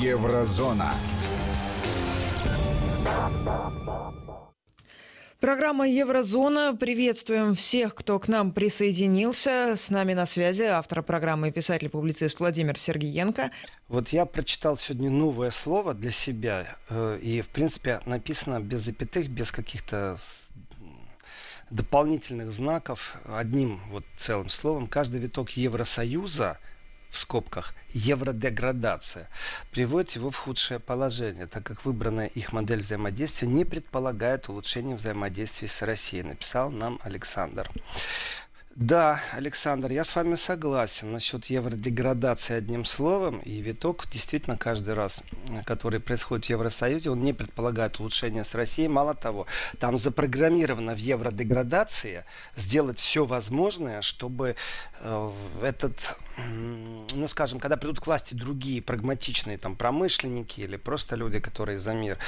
Еврозона. Программа «Еврозона». Приветствуем всех, кто к нам присоединился. С нами на связи автор программы и писатель-публицист Владимир Сергиенко. Вот я прочитал сегодня новое слово для себя. Э, и, в принципе, написано без запятых, без каких-то дополнительных знаков, одним вот целым словом. Каждый виток Евросоюза – в скобках евродеградация, приводит его в худшее положение, так как выбранная их модель взаимодействия не предполагает улучшения взаимодействия с Россией, написал нам Александр. Да, Александр, я с вами согласен насчет евродеградации одним словом. И виток действительно каждый раз, который происходит в Евросоюзе, он не предполагает улучшения с Россией. Мало того, там запрограммировано в евродеградации сделать все возможное, чтобы э, этот, ну скажем, когда придут к власти другие прагматичные там промышленники или просто люди, которые за мир,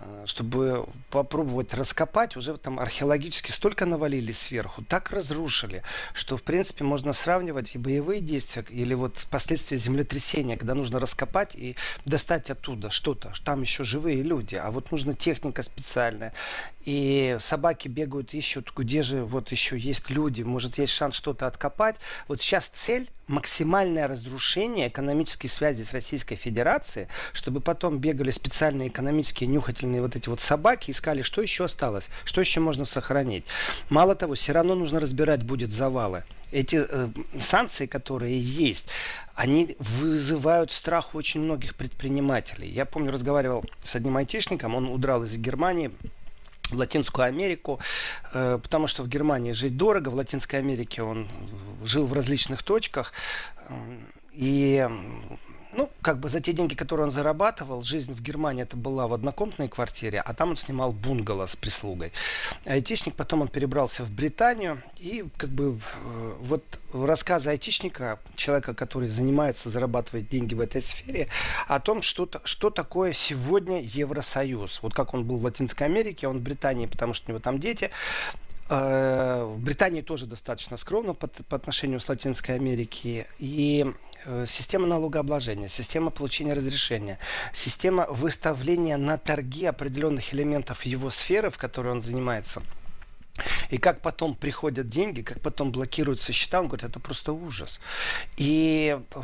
э, чтобы попробовать раскопать, уже там археологически столько навалили сверху, так разрушили, что, в принципе, можно сравнивать и боевые действия, или вот последствия землетрясения, когда нужно раскопать и достать оттуда что-то. Там еще живые люди, а вот нужна техника специальная. И собаки бегают, ищут, где же вот еще есть люди, может, есть шанс что-то откопать. Вот сейчас цель максимальное разрушение экономической связи с Российской Федерацией, чтобы потом бегали специальные экономические нюхательные вот эти вот собаки, искали, что еще осталось, что еще можно сохранить. Мало того, все равно нужно разбирать будет завалы. Эти э, санкции, которые есть, они вызывают страх у очень многих предпринимателей. Я помню, разговаривал с одним айтишником, он удрал из Германии, в Латинскую Америку, э, потому что в Германии жить дорого, в Латинской Америке он жил в различных точках. И ну, как бы за те деньги, которые он зарабатывал, жизнь в Германии это была в однокомнатной квартире, а там он снимал бунгало с прислугой. Айтишник потом он перебрался в Британию, и как бы э, вот рассказы айтишника, человека, который занимается, зарабатывает деньги в этой сфере, о том, что, что такое сегодня Евросоюз. Вот как он был в Латинской Америке, он в Британии, потому что у него там дети, в Британии тоже достаточно скромно по, по отношению с Латинской Америки. И э, система налогообложения, система получения разрешения, система выставления на торги определенных элементов его сферы, в которой он занимается – и как потом приходят деньги, как потом блокируются счета, он говорит, это просто ужас. И э,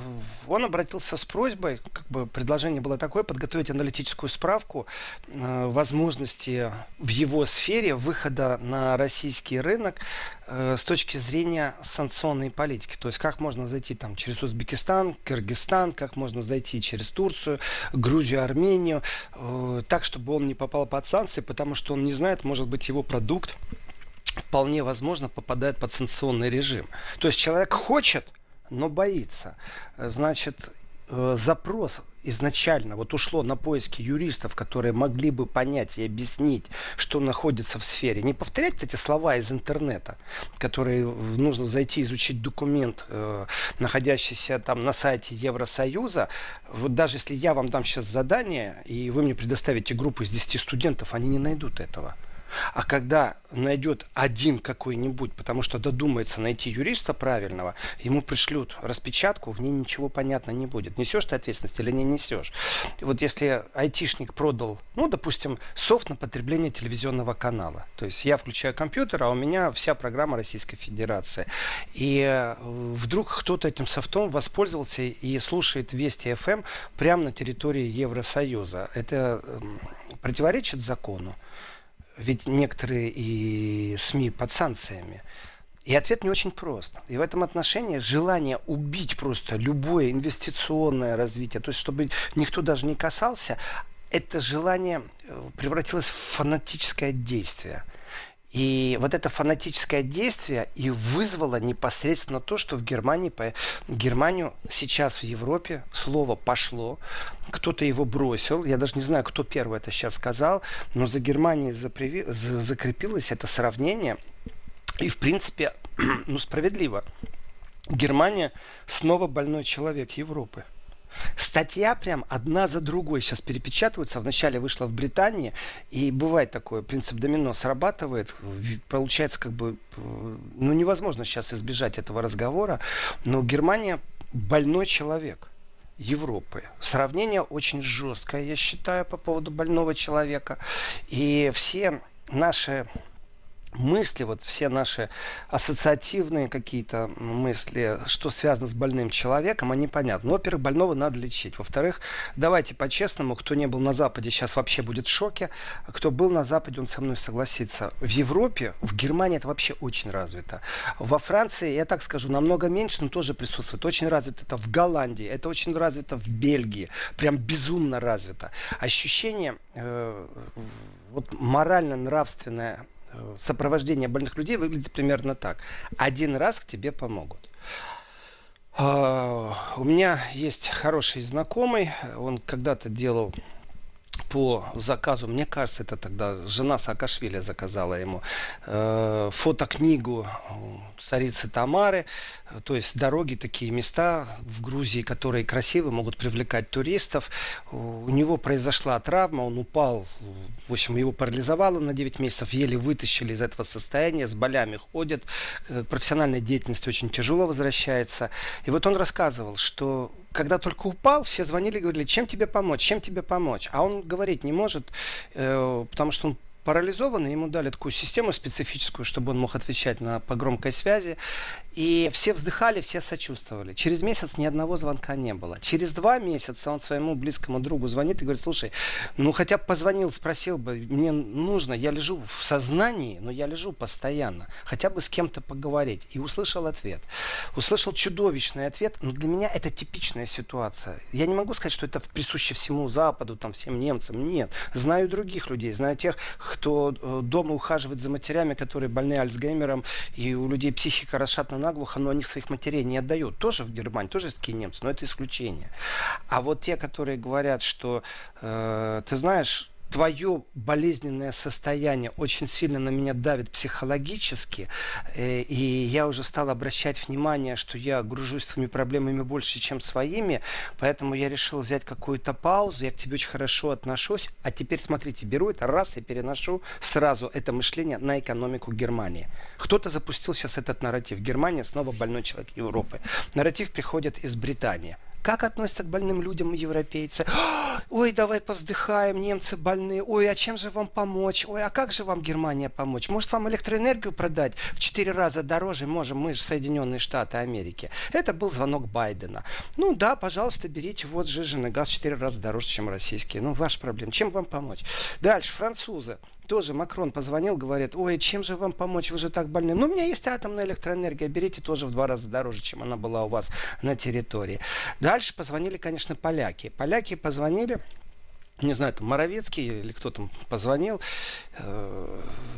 он обратился с просьбой, как бы предложение было такое, подготовить аналитическую справку э, возможности в его сфере выхода на российский рынок э, с точки зрения санкционной политики. То есть как можно зайти там через Узбекистан, Кыргызстан, как можно зайти через Турцию, Грузию, Армению, э, так, чтобы он не попал под санкции, потому что он не знает, может быть, его продукт вполне возможно попадает под санкционный режим. То есть человек хочет, но боится. Значит, э, запрос изначально вот ушло на поиски юристов, которые могли бы понять и объяснить, что находится в сфере. Не повторять эти слова из интернета, которые нужно зайти изучить документ, э, находящийся там на сайте Евросоюза. Вот даже если я вам дам сейчас задание, и вы мне предоставите группу из 10 студентов, они не найдут этого. А когда найдет один какой-нибудь, потому что додумается найти юриста правильного, ему пришлют распечатку, в ней ничего понятно не будет. Несешь ты ответственность или не несешь. И вот если айтишник продал, ну, допустим, софт на потребление телевизионного канала. То есть я включаю компьютер, а у меня вся программа Российской Федерации. И э, вдруг кто-то этим софтом воспользовался и слушает Вести ФМ эм прямо на территории Евросоюза. Это противоречит закону ведь некоторые и СМИ под санкциями. И ответ не очень прост. И в этом отношении желание убить просто любое инвестиционное развитие, то есть чтобы никто даже не касался, это желание э, превратилось в фанатическое действие. И вот это фанатическое действие и вызвало непосредственно то, что в Германии, по Германию сейчас в Европе слово пошло, кто-то его бросил, я даже не знаю, кто первый это сейчас сказал, но за Германией запреви... закрепилось это сравнение, и в принципе, ну справедливо. Германия снова больной человек Европы. Статья прям одна за другой сейчас перепечатывается. Вначале вышла в Британии, и бывает такое, принцип домино срабатывает. Получается как бы, э, ну невозможно сейчас избежать этого разговора, но Германия больной человек. Европы. Сравнение очень жесткое, я считаю, по поводу больного человека. И все наши мысли, вот все наши ассоциативные какие-то мысли, что связано с больным человеком, они понятны. Ну, во-первых, больного надо лечить. Во-вторых, давайте по-честному, кто не был на Западе, сейчас вообще будет в шоке. Кто был на Западе, он со мной согласится. В Европе, в Германии это вообще очень развито. Во Франции, я так скажу, намного меньше, но тоже присутствует. Очень развито это в Голландии, это очень развито в Бельгии. Прям безумно развито. Ощущение э, вот морально-нравственное сопровождение больных людей выглядит примерно так. Один раз к тебе помогут. А, у меня есть хороший знакомый, он когда-то делал по заказу, мне кажется, это тогда жена Саакашвили заказала ему э, фотокнигу царицы Тамары, то есть дороги, такие места в Грузии, которые красивые, могут привлекать туристов. У него произошла травма, он упал, в общем, его парализовало на 9 месяцев, еле вытащили из этого состояния, с болями ходит, к профессиональной деятельности очень тяжело возвращается. И вот он рассказывал, что когда только упал, все звонили и говорили, чем тебе помочь, чем тебе помочь. А он говорить не может, э, потому что он парализованный, ему дали такую систему специфическую, чтобы он мог отвечать на, по громкой связи. И все вздыхали, все сочувствовали. Через месяц ни одного звонка не было. Через два месяца он своему близкому другу звонит и говорит, слушай, ну хотя бы позвонил, спросил бы, мне нужно, я лежу в сознании, но я лежу постоянно, хотя бы с кем-то поговорить. И услышал ответ. Услышал чудовищный ответ, но для меня это типичная ситуация. Я не могу сказать, что это присуще всему Западу, там, всем немцам. Нет. Знаю других людей, знаю тех, кто э, дома ухаживает за матерями, которые больны Альцгеймером, и у людей психика расшатана наглухо, но они своих матерей не отдают. Тоже в Германии, тоже есть такие немцы, но это исключение. А вот те, которые говорят, что, э, ты знаешь, твое болезненное состояние очень сильно на меня давит психологически, э, и я уже стал обращать внимание, что я гружусь своими проблемами больше, чем своими, поэтому я решил взять какую-то паузу, я к тебе очень хорошо отношусь, а теперь смотрите, беру это раз и переношу сразу это мышление на экономику Германии. Кто-то запустил сейчас этот нарратив. Германия снова больной человек Европы. Нарратив приходит из Британии. Как относятся к больным людям европейцы? Ой, давай повздыхаем, немцы больные. Ой, а чем же вам помочь? Ой, а как же вам Германия помочь? Может вам электроэнергию продать в четыре раза дороже? Можем, мы же Соединенные Штаты Америки. Это был звонок Байдена. Ну да, пожалуйста, берите, вот жиженый газ в четыре раза дороже, чем российский. Ну, ваша проблема. Чем вам помочь? Дальше, французы тоже Макрон позвонил, говорит, ой, чем же вам помочь, вы же так больны. Ну, у меня есть атомная электроэнергия, берите тоже в два раза дороже, чем она была у вас на территории. Дальше позвонили, конечно, поляки. Поляки позвонили, не знаю, там Моровецкий или кто там позвонил,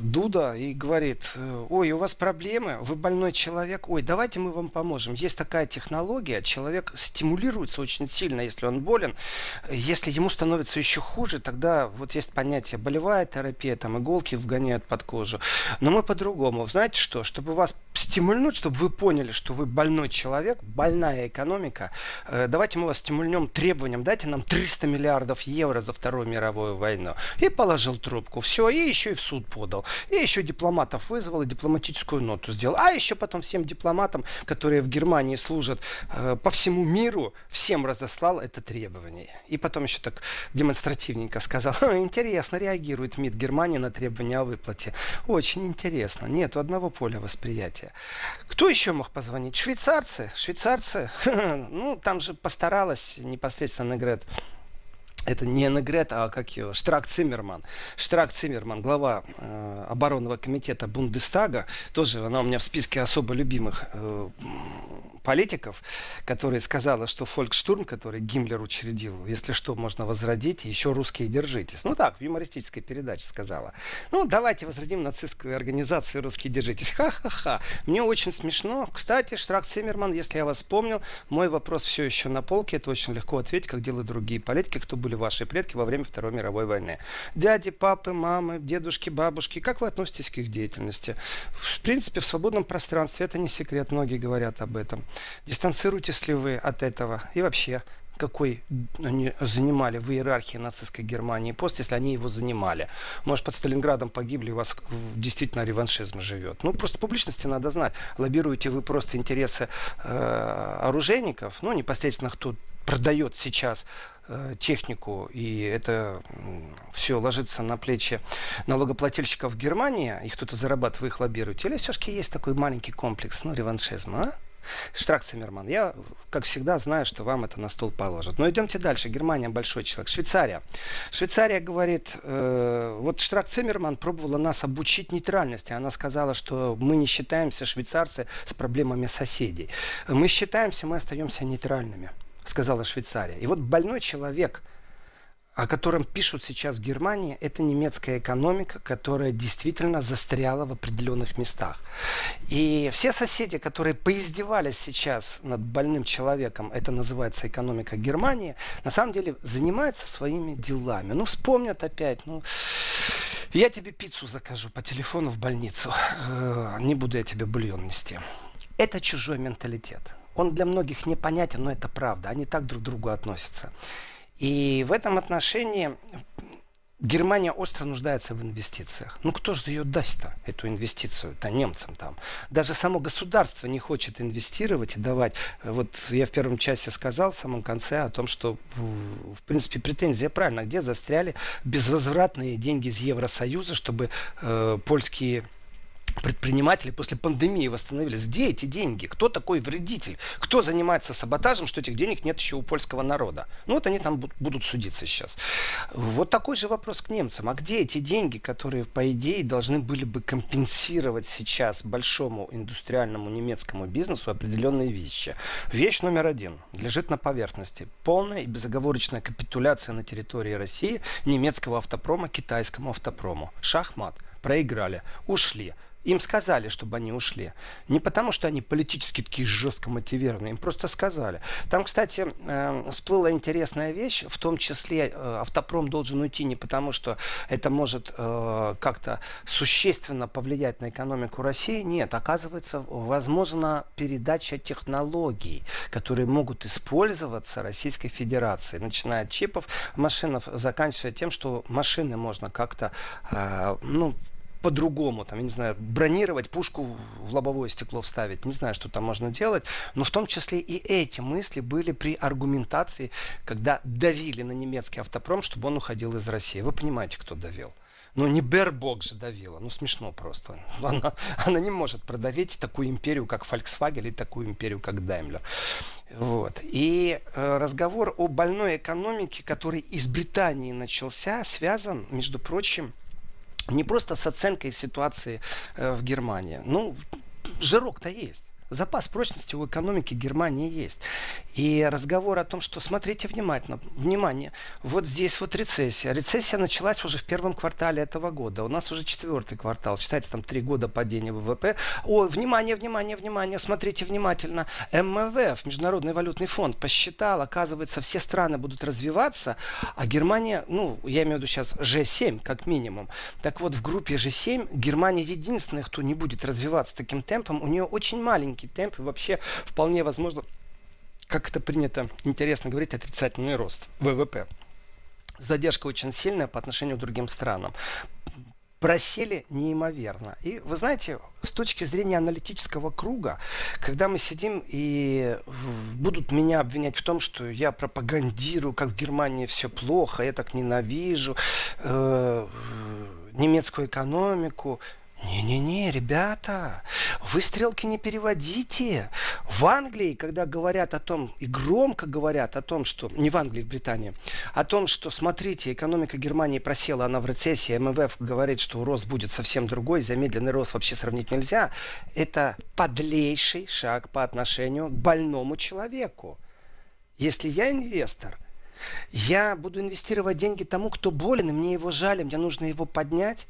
Дуда, и говорит, э, ой, у вас проблемы, вы больной человек, ой, давайте мы вам поможем. Есть такая технология, человек стимулируется очень сильно, если он болен. Если ему становится еще хуже, тогда вот есть понятие болевая терапия, там иголки вгоняют под кожу. Но мы по-другому. Знаете что? Чтобы вас стимульнуть, чтобы вы поняли, что вы больной человек, больная экономика, э, давайте мы вас стимульнем требованием, дайте нам 300 миллиардов евро за Вторую мировую войну. И положил трубку. Все, и еще и в суд подал. И еще дипломатов вызвал и дипломатическую ноту сделал. А еще потом всем дипломатам, которые в Германии служат э, по всему миру, всем разослал это требование. И потом еще так демонстративненько сказал, интересно реагирует МИД Германии на требования о выплате. Очень интересно. Нет одного поля восприятия. Кто еще мог позвонить? Швейцарцы. Швейцарцы, ну, там же постаралась непосредственно Грет это не Негрет, а как его, Штрак Циммерман. Штрак Циммерман, глава э, оборонного комитета Бундестага, тоже она у меня в списке особо любимых э, политиков, которая сказала, что фолькштурм, который Гиммлер учредил, если что, можно возродить, еще русские держитесь. Ну так, в юмористической передаче сказала. Ну, давайте возродим нацистскую организацию «Русские держитесь». Ха-ха-ха. Мне очень смешно. Кстати, Штрак Циммерман, если я вас вспомнил, мой вопрос все еще на полке. Это очень легко ответить, как делают другие политики, кто были ваши предки во время Второй мировой войны. Дяди, папы, мамы, дедушки, бабушки. Как вы относитесь к их деятельности? В принципе, в свободном пространстве это не секрет. Многие говорят об этом. Дистанцируетесь ли вы от этого? И вообще, какой они занимали в иерархии нацистской Германии пост, если они его занимали. Может, под Сталинградом погибли, у вас действительно реваншизм живет. Ну, просто публичности надо знать. Лоббируете вы просто интересы э, оружейников, ну, непосредственно кто продает сейчас э, технику, и это все ложится на плечи налогоплательщиков в Германии, и кто-то зарабатывает, их лоббирует, или все-таки есть такой маленький комплекс, ну, реваншизма, а? Штрак Циммерман, я, как всегда, знаю, что вам это на стол положат. Но идемте дальше. Германия большой человек. Швейцария. Швейцария говорит, э, вот Штрак Циммерман пробовала нас обучить нейтральности. Она сказала, что мы не считаемся, швейцарцы, с проблемами соседей. Мы считаемся, мы остаемся нейтральными сказала Швейцария. И вот больной человек, о котором пишут сейчас в Германии, это немецкая экономика, которая действительно застряла в определенных местах. И все соседи, которые поиздевались сейчас над больным человеком, это называется экономика Германии, на самом деле занимаются своими делами. Ну, вспомнят опять, ну, я тебе пиццу закажу по телефону в больницу. Э, не буду я тебе бульон нести. Это чужой менталитет. Он для многих непонятен, но это правда. Они так друг к другу относятся. И в этом отношении Германия остро нуждается в инвестициях. Ну кто же ее даст-то, эту инвестицию, то немцам там. Даже само государство не хочет инвестировать и давать. Вот я в первом части сказал, в самом конце, о том, что в принципе претензия правильно, где застряли безвозвратные деньги из Евросоюза, чтобы э, польские предприниматели после пандемии восстановились. Где эти деньги? Кто такой вредитель? Кто занимается саботажем, что этих денег нет еще у польского народа? Ну вот они там будут судиться сейчас. Вот такой же вопрос к немцам. А где эти деньги, которые, по идее, должны были бы компенсировать сейчас большому индустриальному немецкому бизнесу определенные вещи? Вещь номер один лежит на поверхности. Полная и безоговорочная капитуляция на территории России немецкого автопрома китайскому автопрому. Шахмат. Проиграли. Ушли им сказали, чтобы они ушли. Не потому, что они политически такие жестко мотивированные, им просто сказали. Там, кстати, э, всплыла интересная вещь, в том числе э, автопром должен уйти не потому, что это может э, как-то существенно повлиять на экономику России. Нет, оказывается, возможна передача технологий, которые могут использоваться Российской Федерацией, начиная от чипов машинов, заканчивая тем, что машины можно как-то э, ну, по-другому, там, я не знаю, бронировать пушку в лобовое стекло вставить, не знаю, что там можно делать, но в том числе и эти мысли были при аргументации, когда давили на немецкий автопром, чтобы он уходил из России. Вы понимаете, кто давил? Ну, не Бербок же давила. Ну, смешно просто. Она, она не может продавить такую империю, как Volkswagen, или такую империю, как Daimler. Вот. И э, разговор о больной экономике, который из Британии начался, связан, между прочим, не просто с оценкой ситуации э, в Германии. Ну, жирок-то есть. Запас прочности у экономики Германии есть. И разговор о том, что смотрите внимательно, внимание, вот здесь вот рецессия. Рецессия началась уже в первом квартале этого года. У нас уже четвертый квартал, считается там три года падения ВВП. О, внимание, внимание, внимание, смотрите внимательно. МВФ, Международный валютный фонд, посчитал, оказывается, все страны будут развиваться, а Германия, ну, я имею в виду сейчас G7 как минимум. Так вот, в группе G7 Германия единственная, кто не будет развиваться таким темпом. У нее очень маленький высокий темп и вообще вполне возможно, как это принято интересно говорить, отрицательный рост ВВП. Задержка очень сильная по отношению к другим странам просели неимоверно. И вы знаете, с точки зрения аналитического круга, когда мы сидим и будут меня обвинять в том, что я пропагандирую, как в Германии все плохо, я так ненавижу э, немецкую экономику, не-не-не, ребята, вы стрелки не переводите. В Англии, когда говорят о том, и громко говорят о том, что, не в Англии, в Британии, о том, что, смотрите, экономика Германии просела, она в рецессии, МВФ говорит, что рост будет совсем другой, замедленный рост вообще сравнить нельзя, это подлейший шаг по отношению к больному человеку. Если я инвестор, я буду инвестировать деньги тому, кто болен, и мне его жаль, мне нужно его поднять,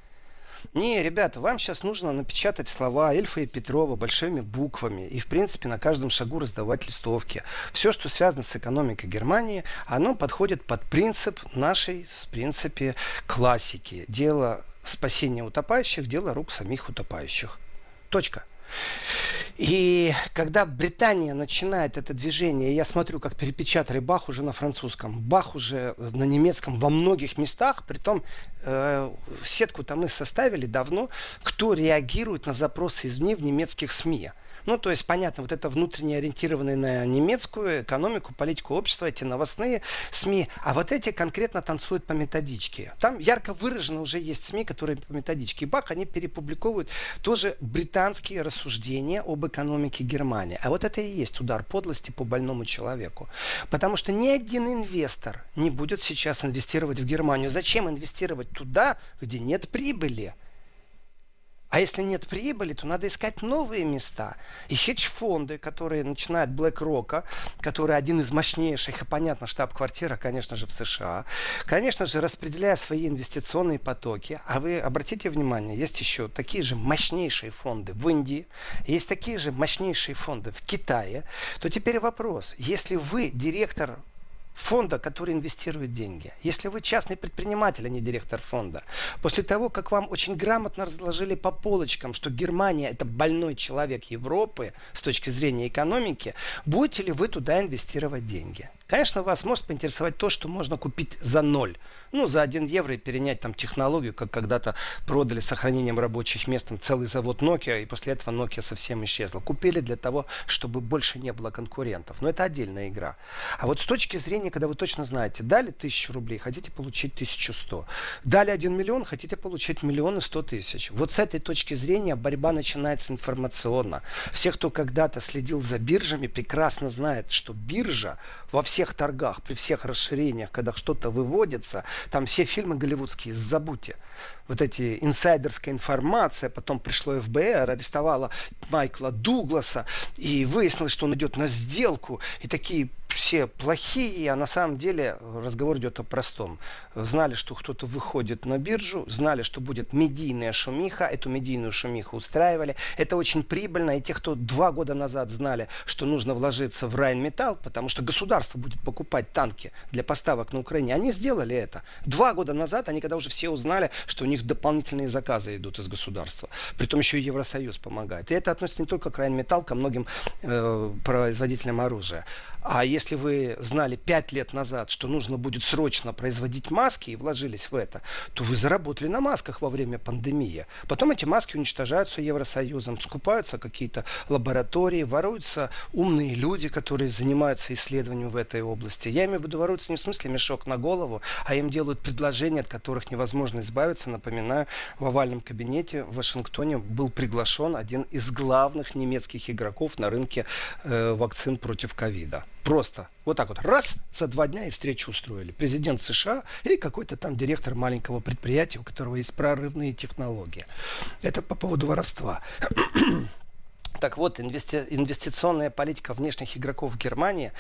не, ребята, вам сейчас нужно напечатать слова Эльфа и Петрова большими буквами и, в принципе, на каждом шагу раздавать листовки. Все, что связано с экономикой Германии, оно подходит под принцип нашей, в принципе, классики. Дело спасения утопающих, дело рук самих утопающих. Точка. И когда Британия начинает это движение, я смотрю, как перепечатали Бах уже на французском, Бах уже на немецком во многих местах, притом э, сетку-то мы составили давно, кто реагирует на запросы извне в немецких СМИ. Ну, то есть, понятно, вот это внутренне ориентированные на немецкую экономику, политику общества, эти новостные СМИ. А вот эти конкретно танцуют по методичке. Там ярко выражено уже есть СМИ, которые по методичке. Бах, они перепубликовывают тоже британские рассуждения об экономике Германии. А вот это и есть удар подлости по больному человеку. Потому что ни один инвестор не будет сейчас инвестировать в Германию. Зачем инвестировать туда, где нет прибыли? А если нет прибыли, то надо искать новые места. И хедж-фонды, которые начинают BlackRock, который один из мощнейших, и понятно, штаб-квартира, конечно же, в США, конечно же, распределяя свои инвестиционные потоки. А вы обратите внимание, есть еще такие же мощнейшие фонды в Индии, есть такие же мощнейшие фонды в Китае. То теперь вопрос, если вы директор фонда, который инвестирует деньги. Если вы частный предприниматель, а не директор фонда, после того, как вам очень грамотно разложили по полочкам, что Германия это больной человек Европы с точки зрения экономики, будете ли вы туда инвестировать деньги? Конечно, вас может поинтересовать то, что можно купить за ноль. Ну, за 1 евро и перенять там технологию, как когда-то продали с сохранением рабочих мест там, целый завод Nokia, и после этого Nokia совсем исчезла. Купили для того, чтобы больше не было конкурентов. Но это отдельная игра. А вот с точки зрения, когда вы точно знаете, дали тысячу рублей, хотите получить 1100. Дали 1 миллион, хотите получить миллион и 100 тысяч. Вот с этой точки зрения борьба начинается информационно. Все, кто когда-то следил за биржами, прекрасно знает, что биржа во всех торгах, при всех расширениях, когда что-то выводится, там все фильмы голливудские, забудьте. Вот эти инсайдерская информация, потом пришло ФБР, арестовало Майкла Дугласа, и выяснилось, что он идет на сделку, и такие все плохие, а на самом деле разговор идет о простом. Знали, что кто-то выходит на биржу, знали, что будет медийная шумиха, эту медийную шумиху устраивали. Это очень прибыльно, и те, кто два года назад знали, что нужно вложиться в Райнметалл, потому что государство будет покупать танки для поставок на Украине, они сделали это. Два года назад, они когда уже все узнали, что у них дополнительные заказы идут из государства. Притом еще и Евросоюз помогает. И это относится не только к Райнметалл, ко многим э, производителям оружия. А если вы знали пять лет назад, что нужно будет срочно производить маски и вложились в это, то вы заработали на масках во время пандемии. Потом эти маски уничтожаются Евросоюзом, скупаются какие-то лаборатории, воруются умные люди, которые занимаются исследованием в этой области. Я имею в виду воруются не в смысле мешок на голову, а им делают предложения, от которых невозможно избавиться. Напоминаю, в овальном кабинете в Вашингтоне был приглашен один из главных немецких игроков на рынке э, вакцин против ковида. Просто вот так вот раз за два дня и встречу устроили. Президент США и какой-то там директор маленького предприятия, у которого есть прорывные технологии. Это по поводу воровства. Так вот, инвести... инвестиционная политика внешних игроков в Германии,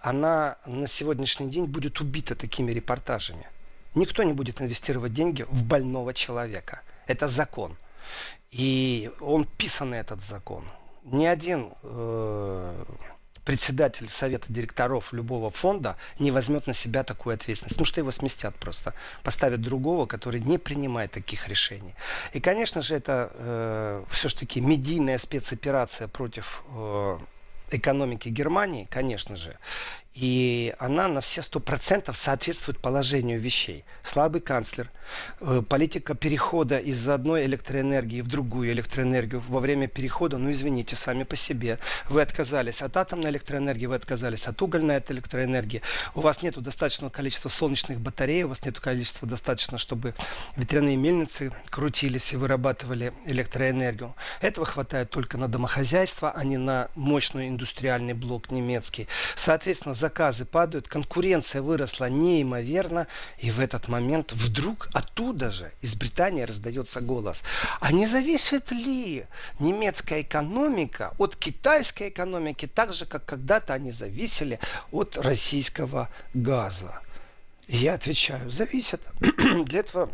она на сегодняшний день будет убита такими репортажами. Никто не будет инвестировать деньги в больного человека. Это закон. И он писанный этот закон. Ни один э, председатель совета директоров любого фонда не возьмет на себя такую ответственность. Ну что его сместят просто. Поставят другого, который не принимает таких решений. И, конечно же, это э, все-таки медийная спецоперация против э, экономики Германии, конечно же. И она на все сто процентов соответствует положению вещей. Слабый канцлер, э, политика перехода из одной электроэнергии в другую электроэнергию во время перехода, ну извините, сами по себе. Вы отказались от атомной электроэнергии, вы отказались от угольной электроэнергии. У вас нет достаточного количества солнечных батарей, у вас нет количества достаточно, чтобы ветряные мельницы крутились и вырабатывали электроэнергию. Этого хватает только на домохозяйство, а не на мощный индустриальный блок немецкий. Соответственно, заказы падают, конкуренция выросла неимоверно, и в этот момент вдруг оттуда же, из Британии, раздается голос. А не зависит ли немецкая экономика от китайской экономики, так же, как когда-то они зависели от российского газа? Я отвечаю, зависит. Для этого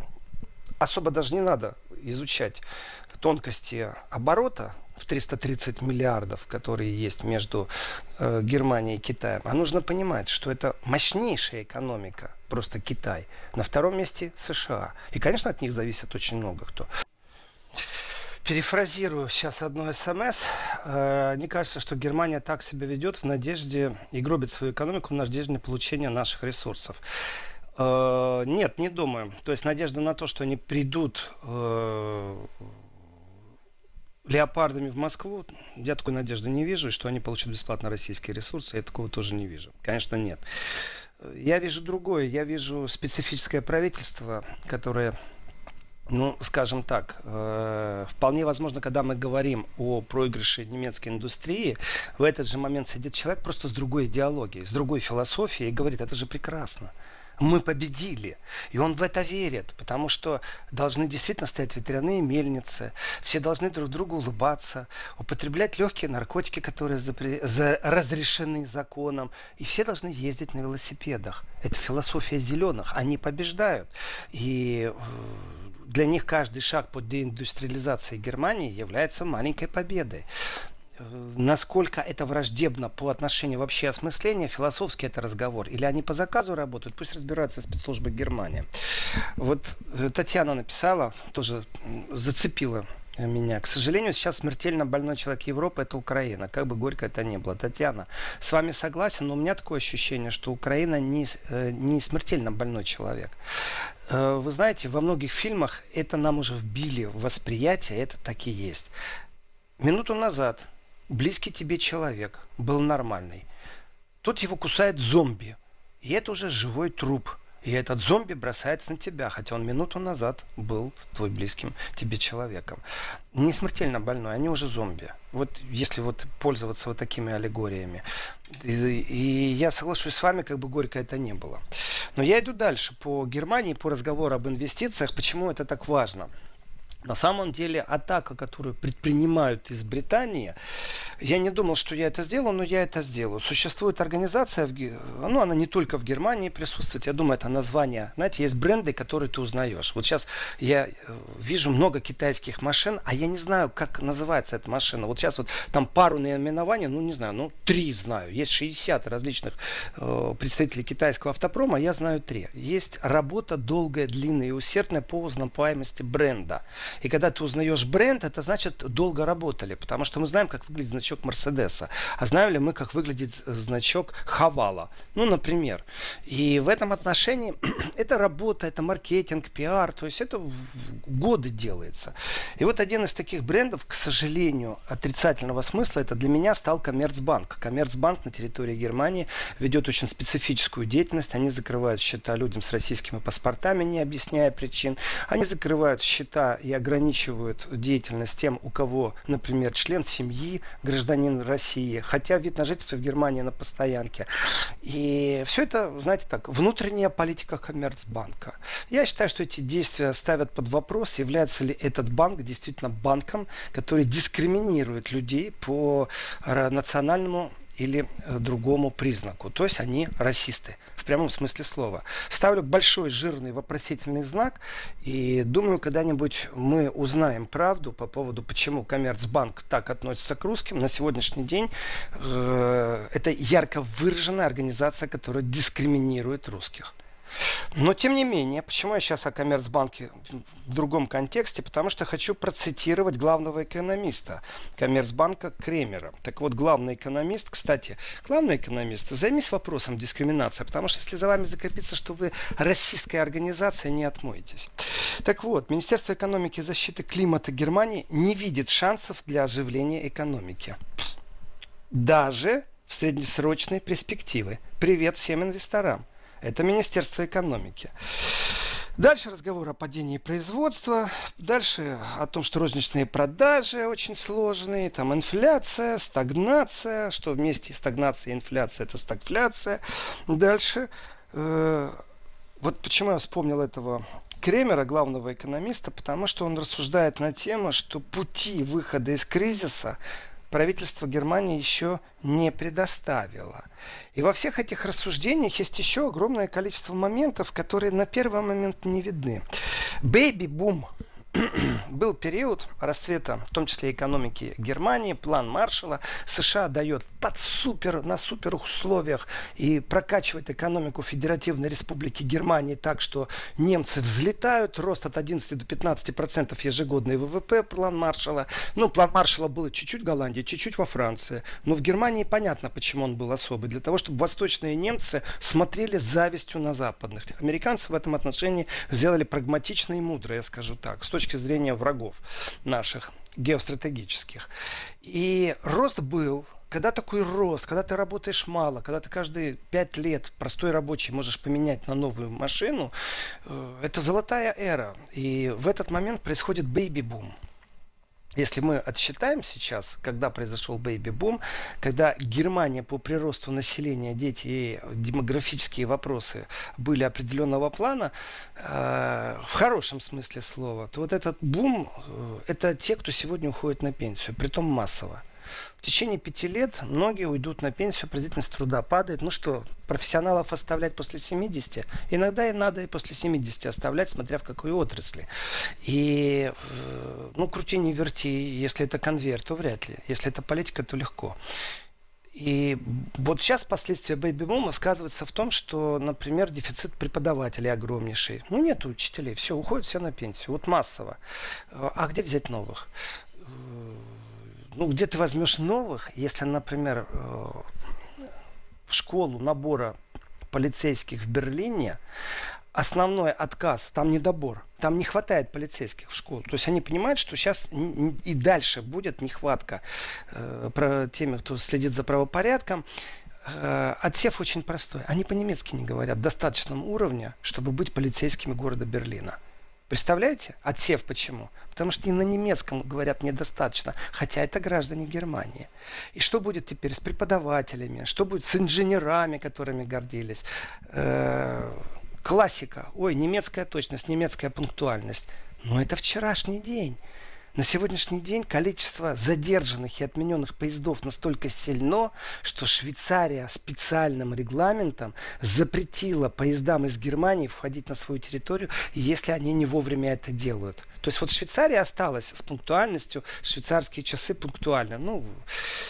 особо даже не надо изучать тонкости оборота в 330 миллиардов, которые есть между э, Германией и Китаем, а нужно понимать, что это мощнейшая экономика, просто Китай. На втором месте США. И, конечно, от них зависит очень много кто. Перефразирую сейчас одно смс. Э, не кажется, что Германия так себя ведет в надежде и гробит свою экономику в надежде на получение наших ресурсов. Э, нет, не думаю. То есть надежда на то, что они придут э, леопардами в Москву, я такой надежды не вижу, что они получат бесплатно российские ресурсы, я такого тоже не вижу. Конечно, нет. Я вижу другое. Я вижу специфическое правительство, которое ну, скажем так, э, вполне возможно, когда мы говорим о проигрыше немецкой индустрии, в этот же момент сидит человек просто с другой идеологией, с другой философией и говорит, это же прекрасно мы победили. И он в это верит, потому что должны действительно стоять ветряные мельницы, все должны друг другу улыбаться, употреблять легкие наркотики, которые запре... за... разрешены законом, и все должны ездить на велосипедах. Это философия зеленых, они побеждают. И э, для них каждый шаг по деиндустриализации Германии является маленькой победой насколько это враждебно по отношению вообще осмысления, философский это разговор, или они по заказу работают, пусть разбираются спецслужбы Германии. Вот э, Татьяна написала, тоже зацепила меня. К сожалению, сейчас смертельно больной человек Европы это Украина. Как бы горько это ни было. Татьяна, с вами согласен, но у меня такое ощущение, что Украина не, э, не смертельно больной человек. Э, вы знаете, во многих фильмах это нам уже вбили в восприятие, это так и есть. Минуту назад близкий тебе человек был нормальный. Тут его кусает зомби. И это уже живой труп. И этот зомби бросается на тебя, хотя он минуту назад был твой близким тебе человеком. Не смертельно больной, они уже зомби. Вот если вот пользоваться вот такими аллегориями. И, и я соглашусь с вами, как бы горько это не было. Но я иду дальше по Германии, по разговору об инвестициях. Почему это так важно? На самом деле атака, которую предпринимают из Британии, я не думал, что я это сделаю, но я это сделаю. Существует организация, ну она не только в Германии присутствует, я думаю, это название. Знаете, есть бренды, которые ты узнаешь. Вот сейчас я э, вижу много китайских машин, а я не знаю, как называется эта машина. Вот сейчас вот там пару наименований, ну не знаю, ну три знаю. Есть 60 различных э, представителей китайского автопрома, я знаю три. Есть работа долгая, длинная и усердная по узнаваемости бренда. И когда ты узнаешь бренд, это значит долго работали, потому что мы знаем, как выглядит значок Мерседеса. А знаем ли мы, как выглядит значок Хавала? Ну, например. И в этом отношении это работа, это маркетинг, пиар, то есть это годы делается. И вот один из таких брендов, к сожалению, отрицательного смысла, это для меня стал Коммерцбанк. Коммерцбанк на территории Германии ведет очень специфическую деятельность. Они закрывают счета людям с российскими паспортами, не объясняя причин. Они закрывают счета и ограничивают деятельность тем, у кого, например, член семьи, гражданин России, хотя вид на жительство в Германии на постоянке. И все это, знаете так, внутренняя политика Коммерцбанка. Я считаю, что эти действия ставят под вопрос, является ли этот банк действительно банком, который дискриминирует людей по национальному или э, другому признаку. То есть они расисты в прямом смысле слова. Ставлю большой жирный вопросительный знак и думаю, когда-нибудь мы узнаем правду по поводу, почему Коммерцбанк так относится к русским. На сегодняшний день э, это ярко выраженная организация, которая дискриминирует русских. Но тем не менее, почему я сейчас о Коммерцбанке в другом контексте? Потому что хочу процитировать главного экономиста Коммерцбанка Кремера. Так вот, главный экономист, кстати, главный экономист, займись вопросом дискриминации, потому что если за вами закрепится, что вы российская организация, не отмоетесь. Так вот, Министерство экономики и защиты климата Германии не видит шансов для оживления экономики. Даже в среднесрочной перспективе. Привет всем инвесторам. Это Министерство экономики. Дальше разговор о падении производства. Дальше о том, что розничные продажи очень сложные. Там инфляция, стагнация. Что вместе стагнация и инфляция это стагфляция. Дальше. Э, вот почему я вспомнил этого Кремера, главного экономиста, потому что он рассуждает на тему, что пути выхода из кризиса правительство Германии еще не предоставило. И во всех этих рассуждениях есть еще огромное количество моментов, которые на первый момент не видны. Бэйби-бум был период расцвета, в том числе экономики Германии, план Маршала. США дает под супер, на супер условиях и прокачивает экономику Федеративной Республики Германии так, что немцы взлетают, рост от 11 до 15 процентов ежегодный ВВП, план Маршала. Ну, план Маршала был чуть-чуть в Голландии, чуть-чуть во Франции. Но в Германии понятно, почему он был особый. Для того, чтобы восточные немцы смотрели завистью на западных. Американцы в этом отношении сделали прагматично и мудро, я скажу так, с точки точки зрения врагов наших. геостратегических. И рост был, когда такой рост, когда ты работаешь мало, когда ты каждые пять лет простой рабочий можешь поменять на новую машину, э, это золотая эра. И в этот момент происходит бэйби-бум если мы отсчитаем сейчас, когда произошел бэйби-бум, когда Германия по приросту населения, дети и демографические вопросы были определенного плана, э, в хорошем смысле слова, то вот этот бум, э, это те, кто сегодня уходит на пенсию, притом массово. В течение пяти лет многие уйдут на пенсию, производительность труда падает. Ну что, профессионалов оставлять после 70? Иногда и надо и после 70 оставлять, смотря в какой отрасли. И, э, ну, крути не верти, если это конвейер, то вряд ли. Если это политика, то легко. И вот сейчас последствия бэйби-бума сказывается в том, что, например, дефицит преподавателей огромнейший. Ну, нет учителей, все, уходят все на пенсию. Вот массово. А где взять новых? Ну, где ты возьмешь новых, если, например, э, в школу набора полицейских в Берлине основной отказ, там недобор, там не хватает полицейских в школу. То есть они понимают, что сейчас и дальше будет нехватка э, про теми, кто следит за правопорядком. Э, отсев очень простой. Они по-немецки не говорят в достаточном уровне, чтобы быть полицейскими города Берлина. Представляете? Отсев почему? Потому что и на немецком говорят недостаточно, хотя это граждане Германии. И что будет теперь с преподавателями? Что будет с инженерами, которыми гордились? Э-э- классика. Ой, немецкая точность, немецкая пунктуальность. Но это вчерашний день. На сегодняшний день количество задержанных и отмененных поездов настолько сильно, что Швейцария специальным регламентом запретила поездам из Германии входить на свою территорию, если они не вовремя это делают. То есть вот Швейцария осталась с пунктуальностью, швейцарские часы пунктуальны. Ну,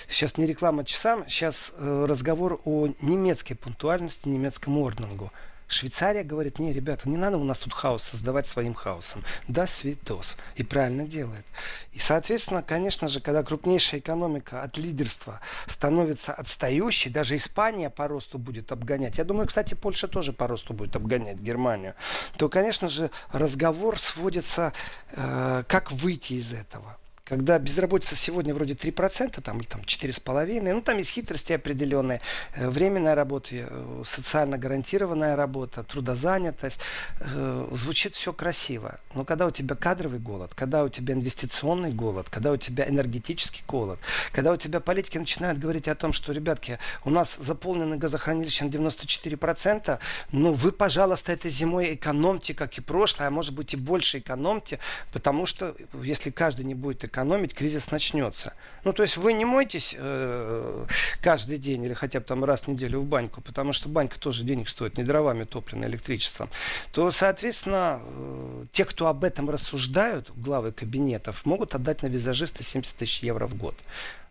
сейчас не реклама часам, сейчас э, разговор о немецкой пунктуальности, немецком орденгу. Швейцария говорит, не, ребята, не надо у нас тут хаос создавать своим хаосом. Да, святос. И правильно делает. И, соответственно, конечно же, когда крупнейшая экономика от лидерства становится отстающей, даже Испания по росту будет обгонять. Я думаю, кстати, Польша тоже по росту будет обгонять Германию. То, конечно же, разговор сводится, э, как выйти из этого когда безработица сегодня вроде 3%, там, или там 4,5%, ну там есть хитрости определенные, э, временная работа, э, социально гарантированная работа, трудозанятость, э, звучит все красиво. Но когда у тебя кадровый голод, когда у тебя инвестиционный голод, когда у тебя энергетический голод, когда у тебя политики начинают говорить о том, что, ребятки, у нас заполнены газохранилища на 94%, ну вы, пожалуйста, этой зимой экономьте, как и прошлое, а может быть и больше экономьте, потому что если каждый не будет экономить, кризис начнется. Ну, то есть вы не мойтесь э, каждый день или хотя бы там раз в неделю в баньку, потому что банька тоже денег стоит, не дровами топлена, электричеством. То, соответственно, э, те, кто об этом рассуждают, главы кабинетов, могут отдать на визажиста 70 тысяч евро в год.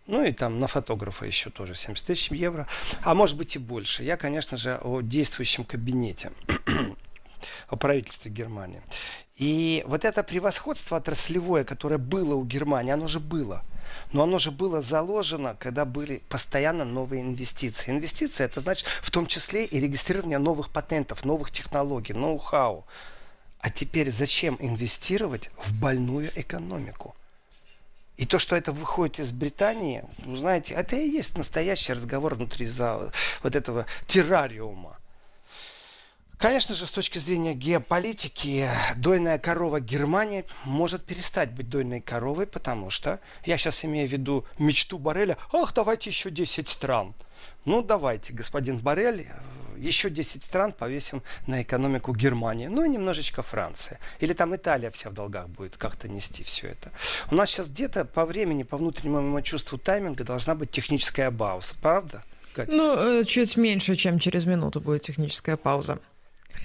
Ну и там на фотографа еще тоже 70 тысяч евро. А может быть и больше. Я, конечно же, о действующем кабинете о правительстве Германии. И вот это превосходство отраслевое, которое было у Германии, оно же было. Но оно же было заложено, когда были постоянно новые инвестиции. Инвестиции это значит в том числе и регистрирование новых патентов, новых технологий, ноу-хау. А теперь зачем инвестировать в больную экономику? И то, что это выходит из Британии, вы знаете, это и есть настоящий разговор внутри зала, вот этого террариума. Конечно же, с точки зрения геополитики, дойная корова Германии может перестать быть дойной коровой, потому что, я сейчас имею в виду мечту Барреля, ах, давайте еще 10 стран. Ну, давайте, господин Барель, еще 10 стран повесим на экономику Германии. Ну и немножечко Франция. Или там Италия вся в долгах будет как-то нести все это. У нас сейчас где-то по времени, по внутреннему чувству тайминга должна быть техническая пауза. Правда? Катя? Ну, э, чуть меньше, чем через минуту будет техническая пауза.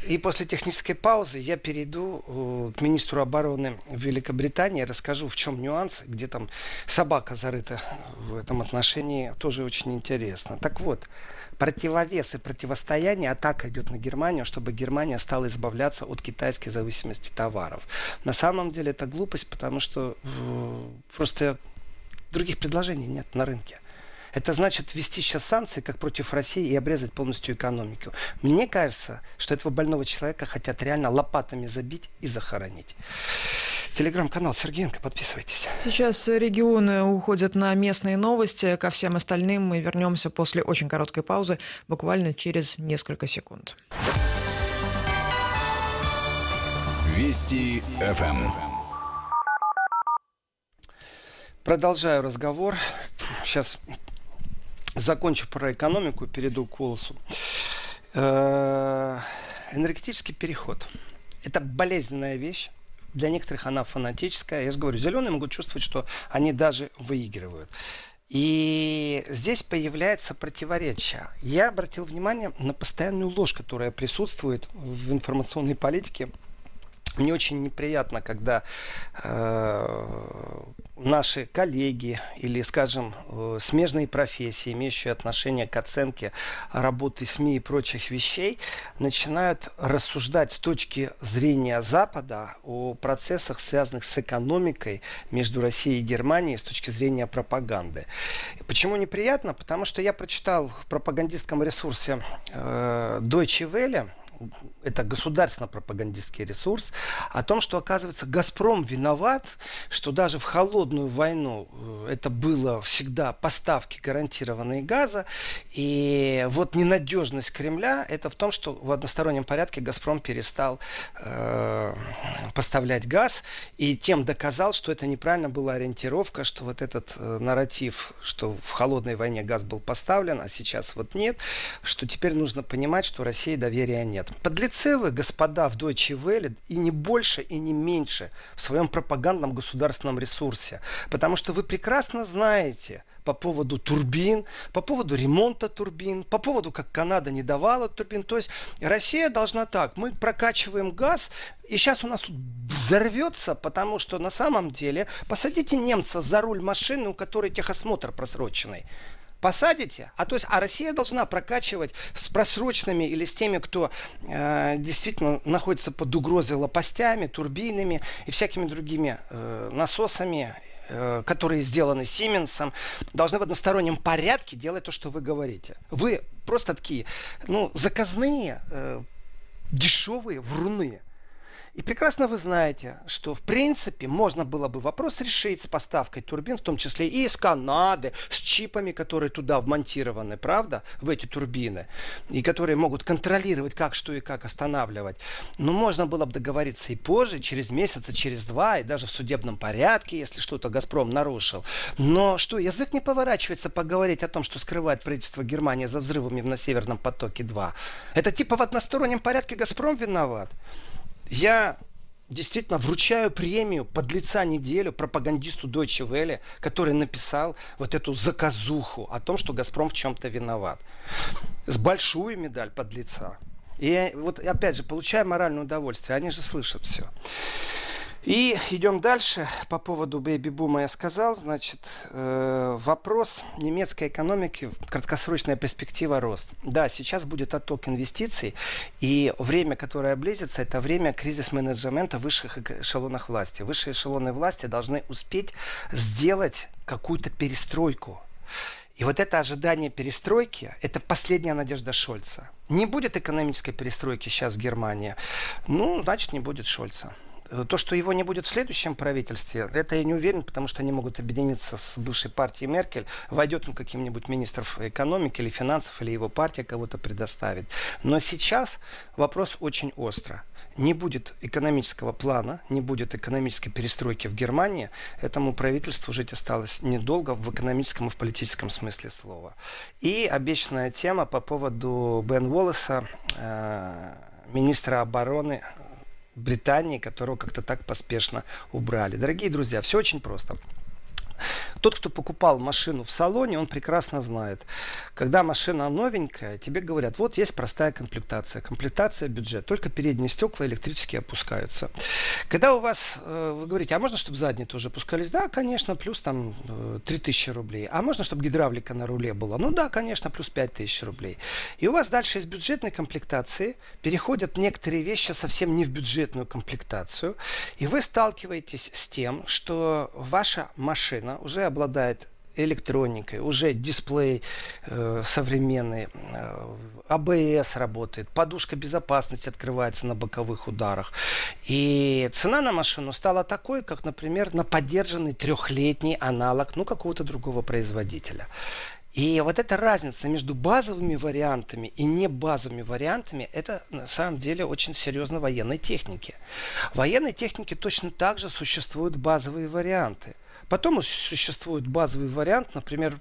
И после технической паузы я перейду э, к министру обороны Великобритании, расскажу, в чем нюанс, где там собака зарыта в этом отношении, тоже очень интересно. Так вот, противовес и противостояние, атака идет на Германию, чтобы Германия стала избавляться от китайской зависимости товаров. На самом деле это глупость, потому что э, просто других предложений нет на рынке. Это значит ввести сейчас санкции, как против России, и обрезать полностью экономику. Мне кажется, что этого больного человека хотят реально лопатами забить и захоронить. Телеграм-канал Сергеенко, подписывайтесь. Сейчас регионы уходят на местные новости. Ко всем остальным мы вернемся после очень короткой паузы, буквально через несколько секунд. Вести ФМ. Продолжаю разговор. Сейчас закончу про экономику, перейду к голосу. Э, энергетический переход. Это болезненная вещь. Для некоторых она фанатическая. Я же говорю, зеленые могут чувствовать, что они даже выигрывают. И здесь появляется противоречие. Я обратил внимание на постоянную ложь, которая присутствует в информационной политике мне очень неприятно, когда э, наши коллеги или, скажем, э, смежные профессии, имеющие отношение к оценке работы СМИ и прочих вещей, начинают рассуждать с точки зрения Запада о процессах, связанных с экономикой между Россией и Германией с точки зрения пропаганды. Почему неприятно? Потому что я прочитал в пропагандистском ресурсе э, Deutsche Welle, это государственно-пропагандистский ресурс, о том, что, оказывается, «Газпром» виноват, что даже в холодную войну э, это было всегда поставки гарантированные газа, и вот ненадежность Кремля это в том, что в одностороннем порядке «Газпром» перестал э, поставлять газ, и тем доказал, что это неправильно была ориентировка, что вот этот э, нарратив, что в холодной войне газ был поставлен, а сейчас вот нет, что теперь нужно понимать, что России доверия нет. Подлецы вы, господа в Deutsche Welle, и не больше, и не меньше в своем пропагандном государственном ресурсе. Потому что вы прекрасно знаете по поводу турбин, по поводу ремонта турбин, по поводу, как Канада не давала турбин. То есть Россия должна так, мы прокачиваем газ, и сейчас у нас тут взорвется, потому что на самом деле посадите немца за руль машины, у которой техосмотр просроченный посадите, а то есть, а Россия должна прокачивать с просроченными или с теми, кто э, действительно находится под угрозой лопастями, турбинами и всякими другими э, насосами э, которые сделаны Сименсом, должны в одностороннем порядке делать то, что вы говорите. Вы просто такие, ну, заказные, э, дешевые вруны. И прекрасно вы знаете, что в принципе можно было бы вопрос решить с поставкой турбин, в том числе и из Канады, с чипами, которые туда вмонтированы, правда, в эти турбины, и которые могут контролировать, как, что и как останавливать. Но можно было бы договориться и позже, через месяц, через два, и даже в судебном порядке, если что-то «Газпром» нарушил. Но что, язык не поворачивается поговорить о том, что скрывает правительство Германии за взрывами на Северном потоке-2. Это типа в одностороннем порядке «Газпром» виноват я действительно вручаю премию под лица неделю пропагандисту Deutsche Welle, который написал вот эту заказуху о том, что «Газпром» в чем-то виноват. С большую медаль подлеца. И вот опять же, получая моральное удовольствие, они же слышат все. И идем дальше. По поводу бэйби-бума я сказал. Значит, э, вопрос немецкой экономики, краткосрочная перспектива рост. Да, сейчас будет отток инвестиций, и время, которое близится, это время кризис-менеджмента в высших эшелонах власти. Высшие эшелоны власти должны успеть сделать какую-то перестройку. И вот это ожидание перестройки, это последняя надежда Шольца. Не будет экономической перестройки сейчас в Германии, ну, значит, не будет Шольца. То, что его не будет в следующем правительстве, это я не уверен, потому что они могут объединиться с бывшей партией Меркель. Войдет он каким-нибудь министров экономики или финансов, или его партия кого-то предоставит. Но сейчас вопрос очень остро. Не будет экономического плана, не будет экономической перестройки в Германии. Этому правительству жить осталось недолго в экономическом и в политическом смысле слова. И обещанная тема по поводу Бен Уоллеса, э, министра обороны Британии, которого как-то так поспешно убрали. Дорогие друзья, все очень просто. Тот, кто покупал машину в салоне, он прекрасно знает. Когда машина новенькая, тебе говорят, вот есть простая комплектация. Комплектация бюджет. Только передние стекла электрические опускаются. Когда у вас, э, вы говорите, а можно, чтобы задние тоже опускались? Да, конечно, плюс там 3000 э, рублей. А можно, чтобы гидравлика на руле была? Ну да, конечно, плюс 5000 рублей. И у вас дальше из бюджетной комплектации переходят некоторые вещи совсем не в бюджетную комплектацию. И вы сталкиваетесь с тем, что ваша машина уже обладает электроникой, уже дисплей э, современный, э, АБС работает, подушка безопасности открывается на боковых ударах. И цена на машину стала такой, как, например, на поддержанный трехлетний аналог ну, какого-то другого производителя. И вот эта разница между базовыми вариантами и не базовыми вариантами, это на самом деле очень серьезно военной техники. В военной технике точно так же существуют базовые варианты. Потом существует базовый вариант, например,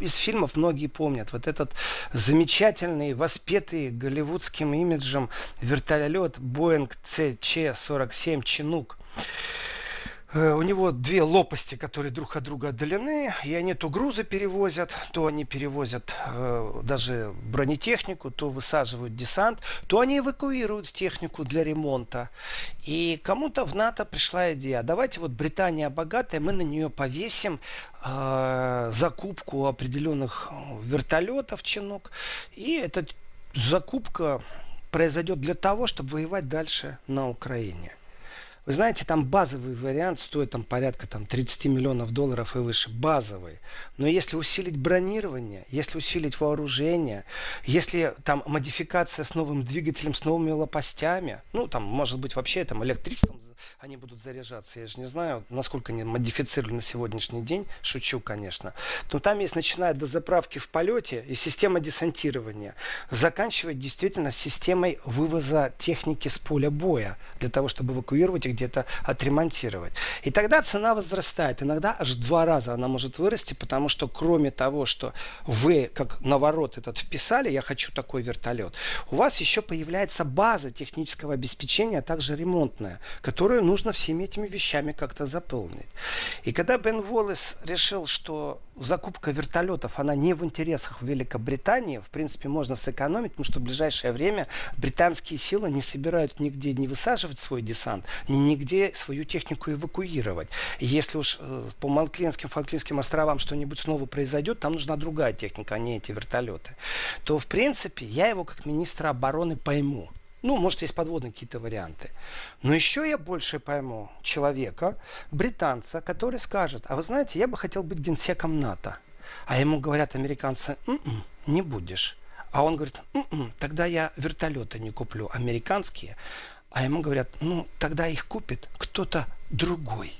из фильмов многие помнят, вот этот замечательный, воспетый голливудским имиджем вертолет Boeing CC-47 Chinook. Э, у него две лопасти, которые друг от друга отдалены, и они то грузы перевозят, то они перевозят э, даже бронетехнику, то высаживают десант, то они эвакуируют технику для ремонта. И кому-то в НАТО пришла идея, давайте вот Британия богатая, мы на нее повесим э, закупку определенных вертолетов, чинок, и эта закупка произойдет для того, чтобы воевать дальше на Украине. Вы знаете, там базовый вариант стоит там порядка там, 30 миллионов долларов и выше. Базовый. Но если усилить бронирование, если усилить вооружение, если там модификация с новым двигателем, с новыми лопастями, ну там может быть вообще там электричеством они будут заряжаться. Я же не знаю, насколько они модифицированы на сегодняшний день. Шучу, конечно. Но там есть, начиная до заправки в полете и система десантирования, заканчивая действительно системой вывоза техники с поля боя для того, чтобы эвакуировать и где-то отремонтировать. И тогда цена возрастает. Иногда аж в два раза она может вырасти, потому что кроме того, что вы как наворот этот вписали, я хочу такой вертолет, у вас еще появляется база технического обеспечения, а также ремонтная, которую нужно всеми этими вещами как-то заполнить. И когда Бен Уоллес решил, что закупка вертолетов, она не в интересах Великобритании, в принципе, можно сэкономить, потому что в ближайшее время британские силы не собирают нигде не высаживать свой десант, ни нигде свою технику эвакуировать. И если уж э, по Малклинским, Фолклинским островам что-нибудь снова произойдет, там нужна другая техника, а не эти вертолеты. То, в принципе, я его как министра обороны пойму. Ну, может, есть подводные какие-то варианты. Но еще я больше пойму человека, британца, который скажет, а вы знаете, я бы хотел быть генсеком НАТО. А ему говорят американцы, М-м, не будешь. А он говорит, М-м, тогда я вертолеты не куплю американские. А ему говорят, ну, тогда их купит кто-то другой.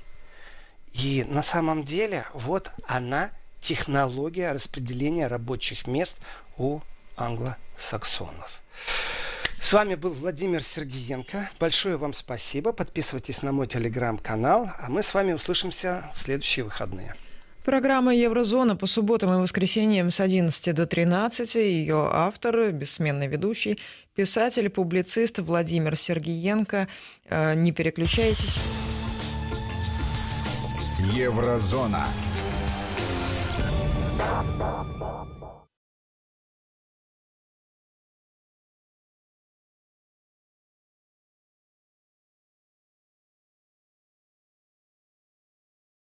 И на самом деле вот она, технология распределения рабочих мест у англосаксонов. С вами был Владимир Сергеенко. Большое вам спасибо. Подписывайтесь на мой телеграм-канал, а мы с вами услышимся в следующие выходные. Программа «Еврозона» по субботам и воскресеньям с 11 до 13. Ее автор, бессменный ведущий, писатель, публицист Владимир Сергеенко. Э, не переключайтесь. Еврозона.